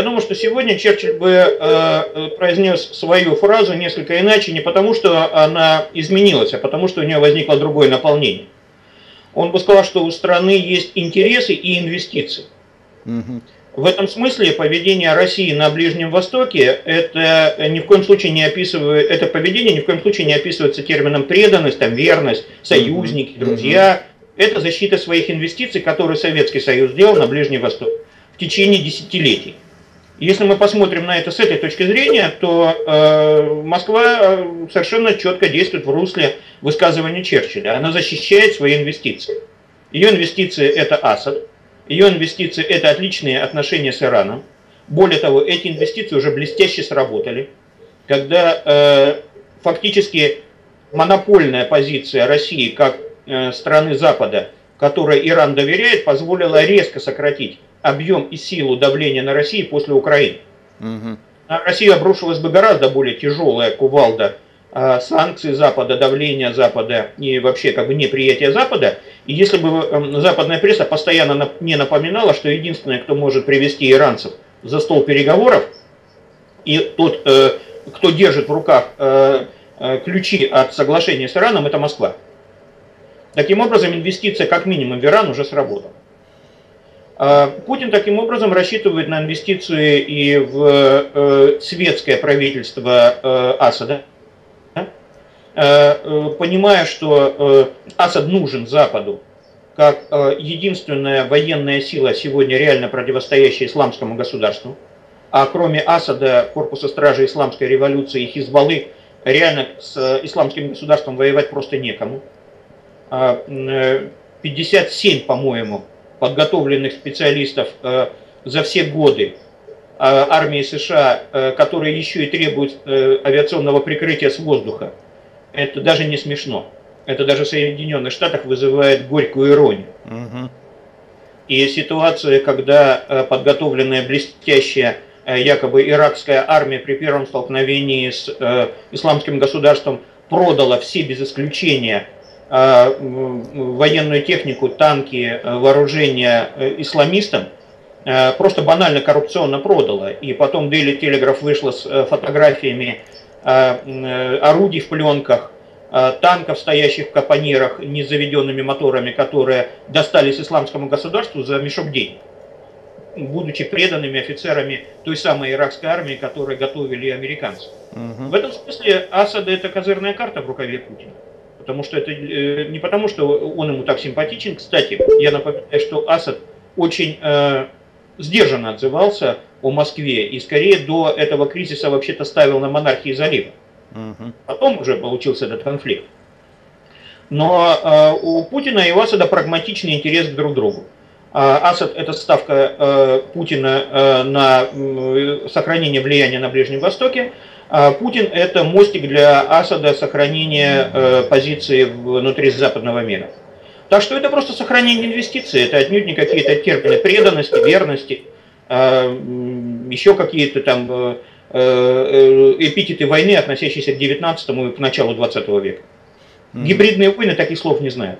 Я думаю, что сегодня Черчилль бы э, произнес свою фразу несколько иначе, не потому что она изменилась, а потому что у нее возникло другое наполнение. Он бы сказал, что у страны есть интересы и инвестиции. Угу. В этом смысле поведение России на Ближнем Востоке это ни в коем случае не описывает, это поведение ни в коем случае не описывается термином преданность, там, верность, союзники, друзья. Это защита своих инвестиций, которые Советский Союз сделал на Ближний Восток в течение десятилетий. Если мы посмотрим на это с этой точки зрения, то э, Москва э, совершенно четко действует в русле высказывания Черчилля. Она защищает свои инвестиции. Ее инвестиции это Асад, ее инвестиции – это отличные отношения с Ираном. Более того, эти инвестиции уже блестяще сработали, когда э, фактически монопольная позиция России как э, страны Запада, которой Иран доверяет, позволила резко сократить объем и силу давления на Россию после Украины. Угу. На Россию обрушилась бы гораздо более тяжелая кувалда а, санкций Запада, давления Запада и вообще как бы неприятия Запада. И если бы эм, западная пресса постоянно не напоминала, что единственное, кто может привести иранцев за стол переговоров, и тот, э, кто держит в руках э, э, ключи от соглашения с Ираном, это Москва. Таким образом, инвестиция как минимум в Иран уже сработала. А, Путин таким образом рассчитывает на инвестиции и в светское правительство Асада, Э, э, понимая, что э, Асад нужен Западу как единственная военная сила, сегодня реально противостоящая исламскому государству, а кроме Асада, корпуса стражи исламской революции и Хизбаллы, реально с исламским государством воевать просто некому. 57, по-моему, подготовленных специалистов за все годы армии США, которые еще и требуют авиационного прикрытия с воздуха, это даже не смешно. Это даже в Соединенных Штатах вызывает горькую иронию. Угу. И ситуация, когда э, подготовленная блестящая э, якобы иракская армия при первом столкновении с э, исламским государством продала все без исключения военную технику, танки, вооружение исламистам, просто банально коррупционно продала. И потом Daily Telegraph вышла с фотографиями Э, э, орудий в пленках, э, танков, стоящих в капонирах, не заведенными моторами, которые достались исламскому государству за мешок денег, будучи преданными офицерами той самой иракской армии, которые готовили американцы. Угу. В этом смысле Асад это козырная карта в рукаве Путина. Потому что это не потому, что он ему так симпатичен. Кстати, я напоминаю, что Асад очень э, сдержанно отзывался о Москве и скорее до этого кризиса вообще-то ставил на монархии залива. Угу. Потом уже получился этот конфликт. Но э, у Путина и у Асада прагматичный интерес к друг другу. Э, Асад это ставка э, Путина э, на э, сохранение влияния на Ближнем Востоке. А Путин это мостик для Асада сохранения э, позиции внутри западного мира. Так что это просто сохранение инвестиций, это отнюдь не какие-то термины преданности, верности. А, еще какие-то там э, э, эпитеты войны, относящиеся к 19 и к началу 20 века. Гибридные войны таких слов не знают.